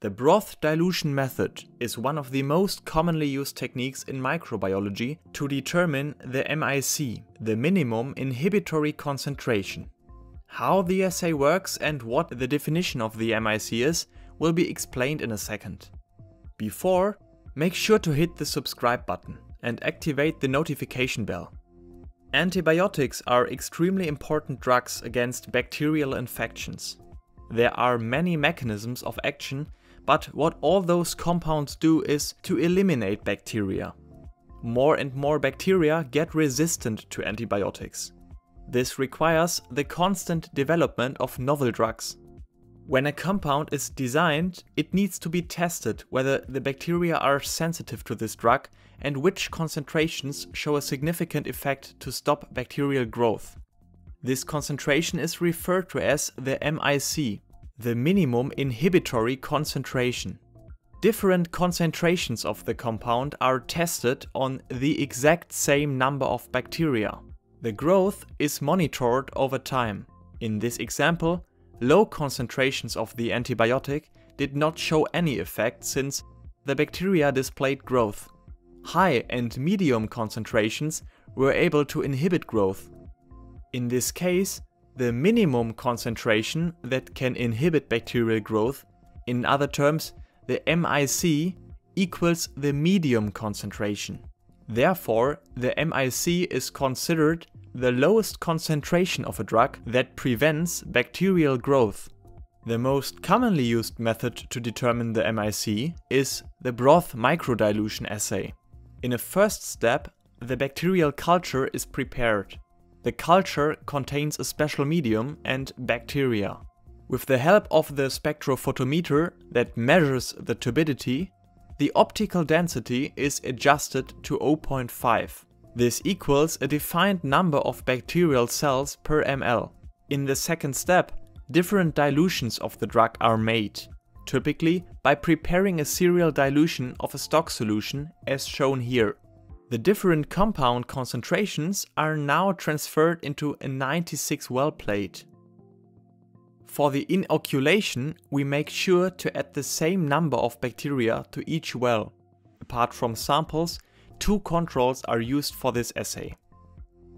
The broth dilution method is one of the most commonly used techniques in microbiology to determine the MIC, the minimum inhibitory concentration. How the assay works and what the definition of the MIC is will be explained in a second. Before, make sure to hit the subscribe button and activate the notification bell. Antibiotics are extremely important drugs against bacterial infections. There are many mechanisms of action but what all those compounds do is to eliminate bacteria. More and more bacteria get resistant to antibiotics. This requires the constant development of novel drugs. When a compound is designed, it needs to be tested whether the bacteria are sensitive to this drug and which concentrations show a significant effect to stop bacterial growth. This concentration is referred to as the MIC, the minimum inhibitory concentration. Different concentrations of the compound are tested on the exact same number of bacteria. The growth is monitored over time. In this example, low concentrations of the antibiotic did not show any effect since the bacteria displayed growth. High and medium concentrations were able to inhibit growth. In this case, the minimum concentration that can inhibit bacterial growth, in other terms, the MIC, equals the medium concentration. Therefore, the MIC is considered the lowest concentration of a drug that prevents bacterial growth. The most commonly used method to determine the MIC is the broth microdilution assay. In a first step, the bacterial culture is prepared. The culture contains a special medium and bacteria. With the help of the spectrophotometer that measures the turbidity, the optical density is adjusted to 0.5. This equals a defined number of bacterial cells per ml. In the second step, different dilutions of the drug are made, typically by preparing a serial dilution of a stock solution as shown here. The different compound concentrations are now transferred into a 96 well plate. For the inoculation, we make sure to add the same number of bacteria to each well. Apart from samples, two controls are used for this assay.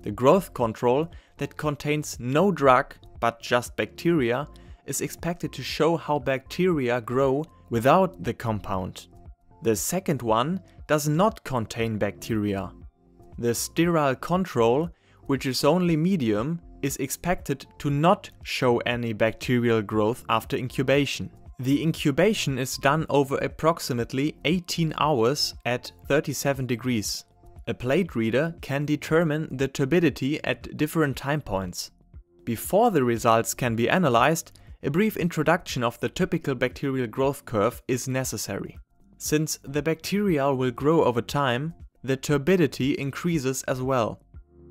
The growth control that contains no drug but just bacteria is expected to show how bacteria grow without the compound. The second one does not contain bacteria. The sterile control, which is only medium, is expected to not show any bacterial growth after incubation. The incubation is done over approximately 18 hours at 37 degrees. A plate reader can determine the turbidity at different time points. Before the results can be analyzed, a brief introduction of the typical bacterial growth curve is necessary. Since the bacteria will grow over time, the turbidity increases as well.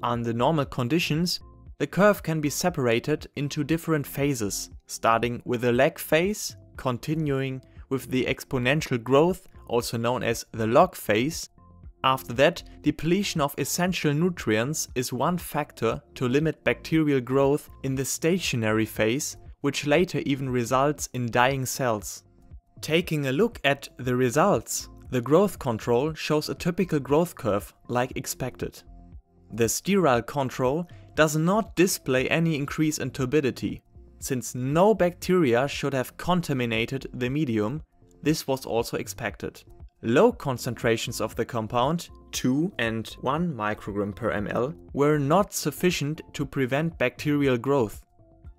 Under normal conditions, the curve can be separated into different phases, starting with the lag phase, continuing with the exponential growth, also known as the log phase. After that, depletion of essential nutrients is one factor to limit bacterial growth in the stationary phase, which later even results in dying cells. Taking a look at the results, the growth control shows a typical growth curve like expected. The sterile control does not display any increase in turbidity. Since no bacteria should have contaminated the medium, this was also expected. Low concentrations of the compound, 2 and 1 microgram per ml, were not sufficient to prevent bacterial growth.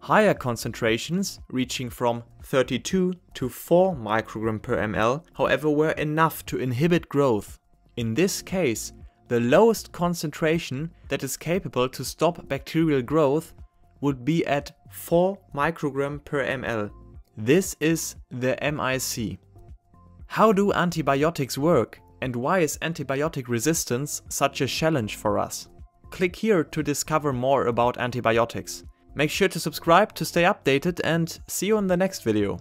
Higher concentrations, reaching from 32 to 4 microgram per ml, however were enough to inhibit growth. In this case, the lowest concentration that is capable to stop bacterial growth would be at 4 microgram per ml. This is the MIC. How do antibiotics work and why is antibiotic resistance such a challenge for us? Click here to discover more about antibiotics. Make sure to subscribe to stay updated and see you in the next video.